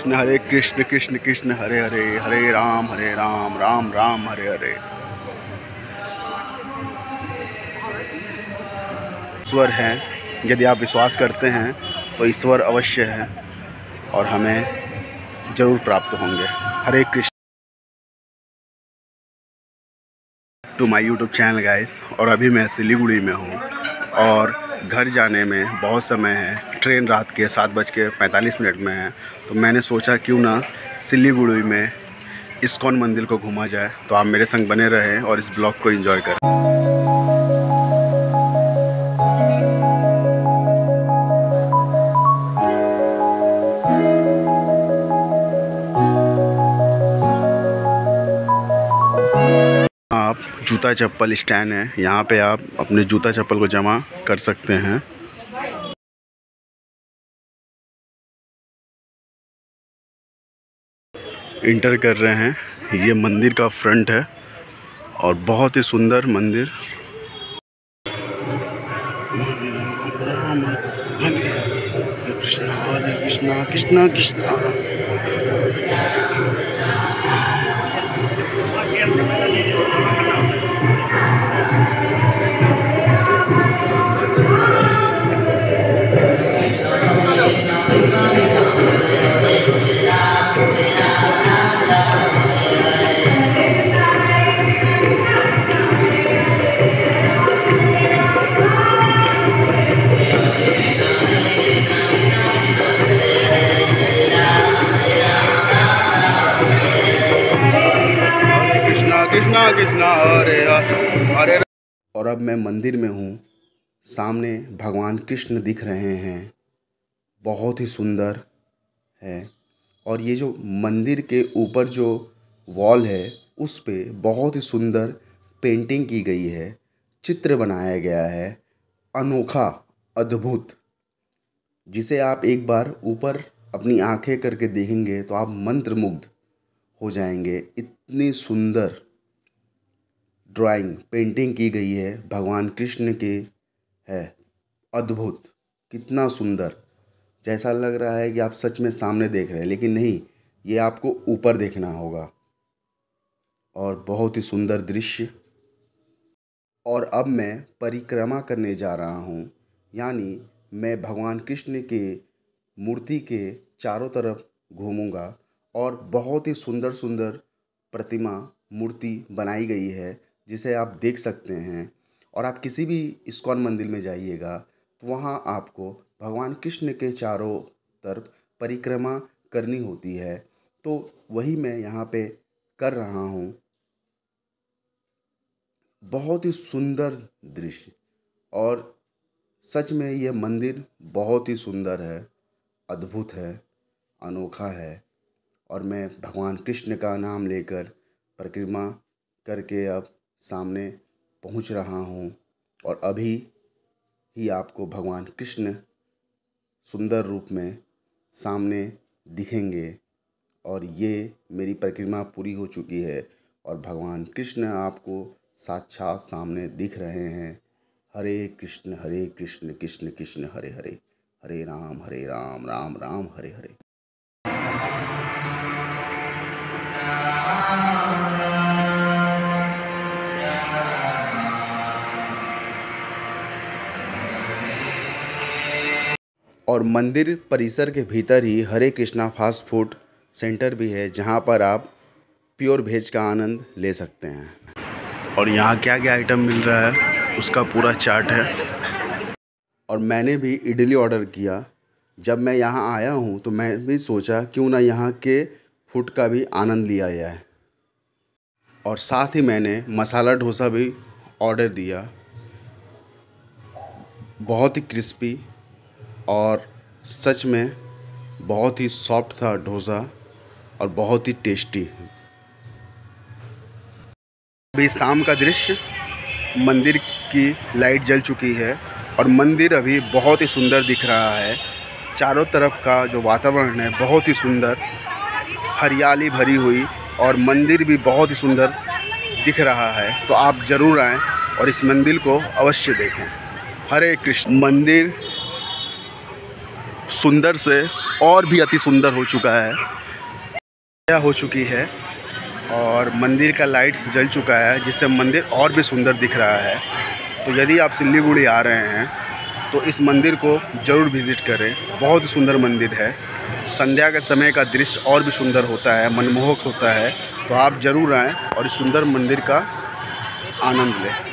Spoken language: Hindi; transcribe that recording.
कृष्ण हरे कृष्ण कृष्ण कृष्ण, हरे हरे हरे राम हरे राम राम राम, हरे हरे। ईश्वर हैं, यदि आप विश्वास करते हैं तो ईश्वर अवश्य है और हमें ज़रूर प्राप्त होंगे। Hare Krishna. To my YouTube channel guys और अभी मैं सिलीगुड़ी में हूँ और घर जाने में बहुत समय है। ट्रेन रात के सात बज के पैंतालीस मिनट में है। तो मैंने सोचा क्यों ना सिलीगुड़ी में इस्कॉन मंदिर को घूमा जाए। तो आप मेरे संग बने रहें और इस ब्लॉग को इन्जॉय करें। जूता चप्पल स्टैंड है यहाँ पे आप अपने जूता चप्पल को जमा कर सकते हैं इंटर कर रहे हैं ये मंदिर का फ्रंट है और बहुत ही सुंदर मंदिर कृष्णा कृष्णा कृष्णा कृष्णा कृष्णा, हरे हरे और अब मैं मंदिर में हूँ। सामने भगवान कृष्ण दिख रहे हैं। बहुत ही सुंदर है। और ये जो मंदिर के ऊपर जो वॉल है, उस पे बहुत ही सुंदर पेंटिंग की गई है। चित्र बनाया गया है। अनोखा, अद्भुत। जिसे आप एक बार ऊपर अपनी आँखें करके देखेंगे तो आप मंत्रमुग्ध हो जाएँगे। इतनी सुंदर ड्राइंग पेंटिंग की गई है, भगवान कृष्ण के है। अद्भुत, कितना सुंदर। जैसा लग रहा है कि आप सच में सामने देख रहे हैं, लेकिन नहीं, ये आपको ऊपर देखना होगा। और बहुत ही सुंदर दृश्य। और अब मैं परिक्रमा करने जा रहा हूँ, यानी मैं भगवान कृष्ण के मूर्ति के चारों तरफ़ घूमूँगा, और बहुत ही सुंदर सुंदर प्रतिमा, मूर्ति बनाई गई है। जिसे आप देख सकते हैं और आप किसी भी इस्कॉन मंदिर में जाइएगा तो वहाँ आपको भगवान कृष्ण के चारों तरफ़ परिक्रमा करनी होती है। तो वही मैं यहाँ पे कर रहा हूँ। बहुत ही सुंदर दृश्य और सच में यह मंदिर बहुत ही सुंदर है, अद्भुत है, अनोखा है और मैं भगवान कृष्ण का नाम लेकर परिक्रमा करके अब सामने पहुँच रहा हूँ और अभी ही आपको भगवान कृष्ण सुंदर रूप में सामने दिखेंगे और ये मेरी परिक्रमा पूरी हो चुकी है और भगवान कृष्ण आपको साक्षात सामने दिख रहे हैं। हरे कृष्ण हरे कृष्ण कृष्ण कृष्ण, हरे हरे हरे राम हरे राम राम राम, हरे हरे। और मंदिर परिसर के भीतर ही Hare Krishna fast food centre भी है, जहाँ पर आप प्योर वेज का आनंद ले सकते हैं। और यहाँ क्या क्या आइटम मिल रहा है, उसका पूरा चार्ट है। और मैंने भी इडली ऑर्डर किया। जब मैं यहाँ आया हूँ तो मैं भी सोचा, क्यों ना यहाँ के फ़ूड का भी आनंद लिया जाए। और साथ ही मैंने मसाला डोसा भी ऑर्डर दिया। बहुत ही क्रिस्पी और सच में बहुत ही सॉफ्ट था डोसा और बहुत ही टेस्टी। अभी शाम का दृश्य, मंदिर की लाइट जल चुकी है और मंदिर अभी बहुत ही सुंदर दिख रहा है। चारों तरफ़ का जो वातावरण है बहुत ही सुंदर, हरियाली भरी हुई और मंदिर भी बहुत ही सुंदर दिख रहा है। तो आप ज़रूर आएँ और इस मंदिर को अवश्य देखें। हरे कृष्ण। मंदिर सुंदर से और भी अति सुंदर हो चुका है। हो चुकी है और मंदिर का लाइट जल चुका है, जिससे मंदिर और भी सुंदर दिख रहा है। तो यदि आप सिल्लीगुड़ी आ रहे हैं तो इस मंदिर को ज़रूर विज़िट करें। बहुत सुंदर मंदिर है। संध्या के समय का दृश्य और भी सुंदर होता है, मनमोहक होता है। तो आप ज़रूर आएँ और इस सुंदर मंदिर का आनंद लें।